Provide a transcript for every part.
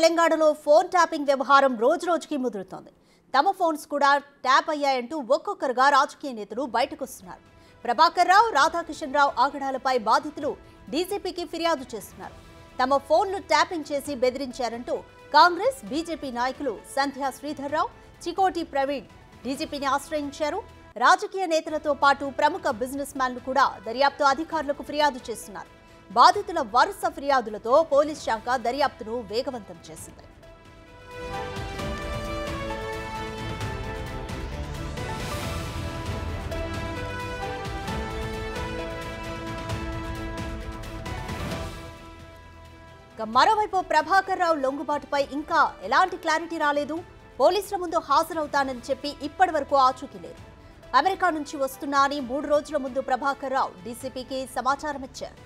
తెలంగాణలో phone tapping వ్యవహారం రోజు రోజుకి ముదురుతోంది. తమ ఫోన్స్ కూడా ట్యాప్ అయ్యాయంటూ ఒక్కొక్కరుగా రాజకీయ నేతలు బయటకొస్తున్నారు. ప్రభాకర్ రావు రాధాకిషన్ రావు ఆగడాలపై బాధితులు డీజీపీకి ఫిర్యాదు చేస్తున్నారు. తమ ఫోన్లు ట్యాపింగ్ చేసి బెదిరించారంటూ కాంగ్రెస్ బీజేపీ నాయకులు సంధ్యా శ్రీధర్ రావు చికోటి ప్రవీణ్ డీజీపీని ఆశ్రయించారు. రాజకీయ నేతలతో పాటు ప్రముఖ బిజినెస్ మ్యాన్లు కూడా దర్యాప్తు అధికారులకు ఫిర్యాదు చేస్తున్నారు. బాధితుల వరుస ఫిర్యాదులతో పోలీస్ శాఖ దర్యాప్తును వేగవంతం చేసింది. మరోవైపు ప్రభాకర్ రావు లొంగుబాటుపై ఇంకా ఎలాంటి క్లారిటీ రాలేదు. పోలీసుల ముందు హాజరవుతానని చెప్పి ఇప్పటి వరకు ఆచూకీ లేదు. అమెరికా నుంచి వస్తున్నా అని మూడు రోజుల ముందు ప్రభాకర్ రావు డీసీపీకి సమాచారం ఇచ్చారు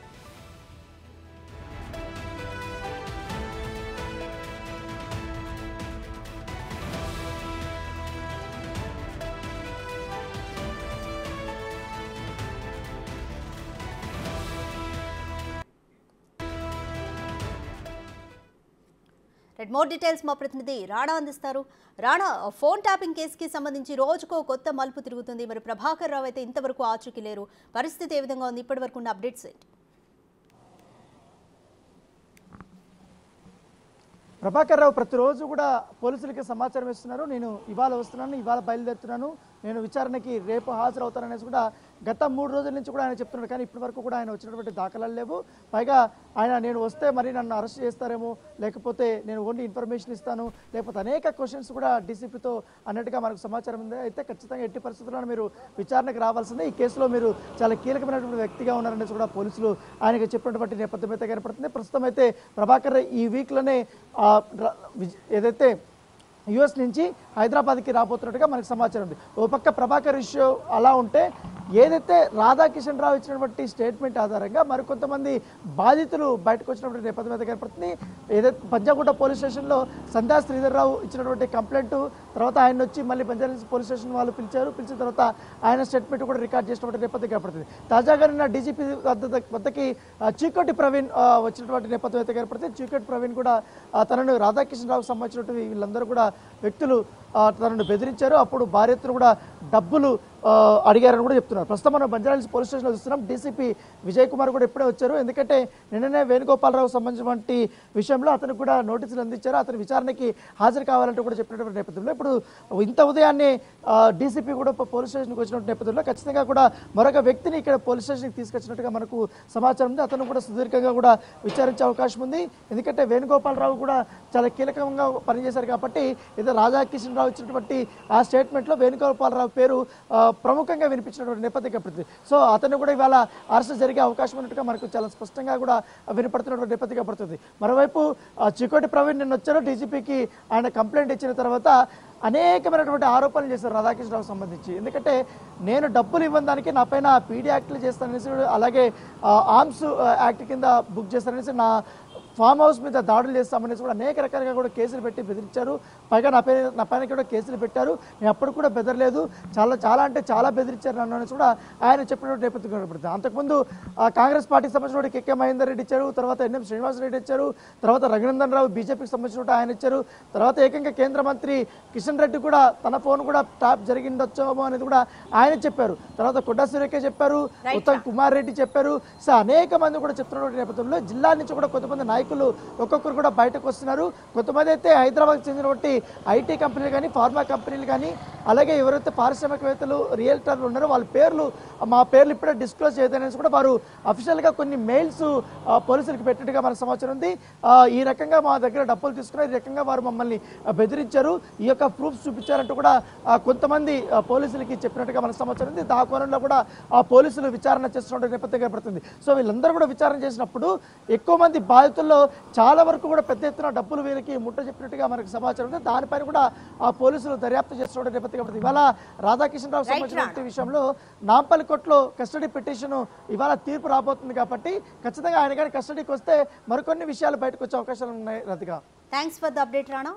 రైట్ మోర్ డీటెయిల్స్ మా ప్రతినిధి రాణా అందిస్తారు. రాణా ఫోన్ ట్యాపింగ్ కేసుకి సంబంధించి రోజుకో కొత్త మలుపు తిరుగుతుంది. మరి ప్రభాకర్ రావు అయితే ఇంతవరకు ఆచూకీ లేరు. పరిస్థితి ఏ విధంగా ఉంది? ఇప్పటి వరకు ఉన్న అప్డేట్స్ ఏంటి? ప్రభాకర్ రావు ప్రతిరోజు కూడా పోలీసులకి సమాచారం ఇస్తున్నారు. నేను ఇవాళ వస్తున్నాను ఇవాళ బయలుదేరుతున్నాను. నేను విచారణకి రేపు హాజరవుతాననేసి కూడా గత మూడు రోజుల నుంచి కూడా ఆయన చెప్తున్నాడు. కానీ ఇప్పటి వరకు కూడా ఆయన వచ్చినటువంటి దాఖలాలు లేవు. పైగా ఆయన నేను వస్తే మరి నన్ను అరెస్ట్ చేస్తారేమో లేకపోతే నేను ఓన్లీ ఇన్ఫర్మేషన్ ఇస్తాను లేకపోతే అనేక క్వశ్చన్స్ కూడా డీసీపీతో అన్నట్టుగా మనకు సమాచారం ఉంది. అయితే ఖచ్చితంగా ఎట్టి పరిస్థితుల్లో మీరు విచారణకు రావాల్సిందే. ఈ కేసులో మీరు చాలా కీలకమైనటువంటి వ్యక్తిగా ఉన్నారనేసి కూడా పోలీసులు ఆయనకు చెప్పినటువంటి నేపథ్యం అయితే కనపడుతుంది. ప్రస్తుతం అయితే ప్రభాకర్ ఈ వీక్లోనే ఏదైతే యుఎస్ నుంచి హైదరాబాద్కి రాబోతున్నట్టుగా మనకు సమాచారం ఉంది. ఓ పక్క ప్రభాకర్ ఇష్యూ అలా ఉంటే ఏదైతే రాధాకిషన్ రావు ఇచ్చినటువంటి స్టేట్మెంట్ ఆధారంగా మరికొంతమంది బాధితులు బయటకు వచ్చినటువంటి నేపథ్యం అయితే కనపడుతుంది. ఏదైతే పంజాగుట్ట పోలీస్ స్టేషన్లో సంధ్యా శ్రీధర్ రావు ఇచ్చినటువంటి కంప్లైంట్ తర్వాత ఆయన వచ్చి మళ్ళీ పంజాబ్ పోలీస్ స్టేషన్ వాళ్ళు పిలిచారు. పిలిచిన తర్వాత ఆయన స్టేట్మెంట్ కూడా రికార్డ్ చేసినటువంటి నేపథ్యం కనపడుతుంది. తాజాగా నిన్న డీజీపీ వద్ద వద్దకి చీకటి ప్రవీణ్ వచ్చినటువంటి నేపథ్యం అయితే కనపడుతుంది. చీకటి ప్రవీణ్ కూడా తనను రాధాకిషన్ రావుకు సంబంధించినటువంటి వీళ్ళందరూ కూడా వ్యక్తులు తనను బెదిరించారు. అప్పుడు భార్యతో కూడా డబ్బులు అడిగారని కూడా చెప్తున్నారు. ప్రస్తుతం మనం బంజారాహిల్స్ పోలీస్ స్టేషన్లో చూస్తున్నాం. డీసీపీ విజయ్ కుమార్ కూడా ఇప్పుడే వచ్చారు. ఎందుకంటే నిన్ననే వేణుగోపాలరావు సంబంధించినటువంటి విషయంలో అతను కూడా నోటీసులు అందించారు. అతని విచారణకి హాజరు కావాలంటూ కూడా చెప్పినటువంటి నేపథ్యంలో ఇప్పుడు ఇంత ఉదయాన్నే డీసీపీ కూడా పోలీస్ స్టేషన్కి వచ్చినటువంటి నేపథ్యంలో ఖచ్చితంగా కూడా మరొక వ్యక్తిని ఇక్కడ పోలీస్ స్టేషన్కి తీసుకొచ్చినట్టుగా మనకు సమాచారం ఉంది. అతను కూడా సుదీర్ఘంగా కూడా విచారించే అవకాశం ఉంది. ఎందుకంటే వేణుగోపాలరావు కూడా చాలా కీలకంగా పనిచేశారు కాబట్టి ఏదో రాధాకిషన్ రావు ఇచ్చినటువంటి ఆ స్టేట్మెంట్లో వేణుగోపాలరావు పేరు ప్రముఖంగా వినిపించినటువంటి నేపథ్య ప్రతినిధి. సో అతను కూడా ఇవాళ అరెస్ట్ జరిగే అవకాశం ఉన్నట్టుగా మనకు చాలా స్పష్టంగా కూడా వినపడుతున్నటువంటి నేపథ్యం పడుతుంది మరోవైపు చికోటి ప్రవీణ్ నిన్న వచ్చారు. డీజీపీకి ఆయన కంప్లైంట్ ఇచ్చిన తర్వాత అనేకమైనటువంటి ఆరోపణలు చేశారు రాధాకృష్ణరావు సంబంధించి. ఎందుకంటే నేను డబ్బులు ఇవ్వని దానికి నా పైన పీడీ యాక్ట్లు చేస్తాననేసి అలాగే ఆర్మ్స్ యాక్ట్ కింద బుక్ చేస్తాననేసి నా ఫామ్ హౌస్ మీద దాడులు చేస్తామనేసి కూడా అనేక రకాలుగా కూడా కేసులు పెట్టి బెదిరించారు. పైగా నా పైన నా పైన కూడా కేసులు పెట్టారు. నేను అప్పుడు కూడా బెదరలేదు. చాలా చాలా అంటే చాలా బెదిరించారు నన్ను అనేసి కూడా ఆయన చెప్పినటువంటి నేపథ్యం కనబడుతుంది. అంతకుముందు ఆ, కాంగ్రెస్ పార్టీకి సంబంధించిన కెకే మహేందర్ రెడ్డి ఇచ్చారు. తర్వాత ఎన్ఎం శ్రీనివాస్ రెడ్డి ఇచ్చారు. తర్వాత రఘునందన్ రావు బీజేపీకి సంబంధించిన ఆయన ఇచ్చారు. తర్వాత ఏకంగా కేంద్ర మంత్రి కిషన్ రెడ్డి కూడా తన ఫోన్ కూడా ట్యాప్ జరిగిందొచ్చామో అనేది కూడా ఆయన చెప్పారు. తర్వాత కొడ్డా సురేఖ చెప్పారు. ఉత్తమ్ కుమార్ రెడ్డి చెప్పారు. సో అనేక మంది కూడా చెప్తున్నటువంటి నేపథ్యంలో జిల్లా నుంచి కూడా కొంతమంది నాయకులు ఒక్కొక్కరు కూడా బయటకు వస్తున్నారు. కొంతమంది అయితే హైదరాబాద్ చెందినటువంటి ఐటీ కంపెనీలు కానీ ఫార్మా కంపెనీలు కానీ అలాగే ఎవరైతే పారిశ్రామికవేత్తలు రియల్టర్లు ఉన్నారో వాళ్ళ పేర్లు మా పేర్లు ఇప్పుడే డిస్క్లోజ్ చేయదనేసి కూడా వారు అఫీషియల్గా కొన్ని మెయిల్స్ పోలీసులకు పెట్టినట్టుగా మన సమాచారం ఉంది. ఈ రకంగా మా దగ్గర డబ్బులు తీసుకున్నారు. ఈ రకంగా వారు మమ్మల్ని బెదిరించారు. ఈ యొక్క ప్రూఫ్స్ చూపించారంటూ కూడా కొంతమంది పోలీసులకి చెప్పినట్టుగా మనకు సమాచారం ఉంది. ఆ కోణంలో కూడా ఆ పోలీసులు విచారణ చేస్తున్న నేపథ్యం కనపడుతుంది సో వీళ్ళందరూ కూడా విచారణ చేసినప్పుడు ఎక్కువ మంది బాధితుల్లో చాలా వరకు కూడా పెద్ద ఎత్తున డబ్బులు వీరికి ముట్ట చెప్పినట్టుగా మనకు సమాచారం ఉంది. దానిపైన కూడా ఆ పోలీసులు దర్యాప్తు చేస్తున్న నేపథ్యం కనపడుతుంది ఇవాళ రాధాకిషన్ రావు సంబంధించిన విషయంలో నాంపల్లి కోర్టులో కస్టడీ పిటిషన్ ఇవాళ తీర్పు రాబోతుంది కాబట్టి ఖచ్చితంగా ఆయన కానీ కస్టడీకి వస్తే మరికొన్ని విషయాలు బయటకు వచ్చే అవకాశాలు ఉన్నాయి రతిగా thanks for the update Rana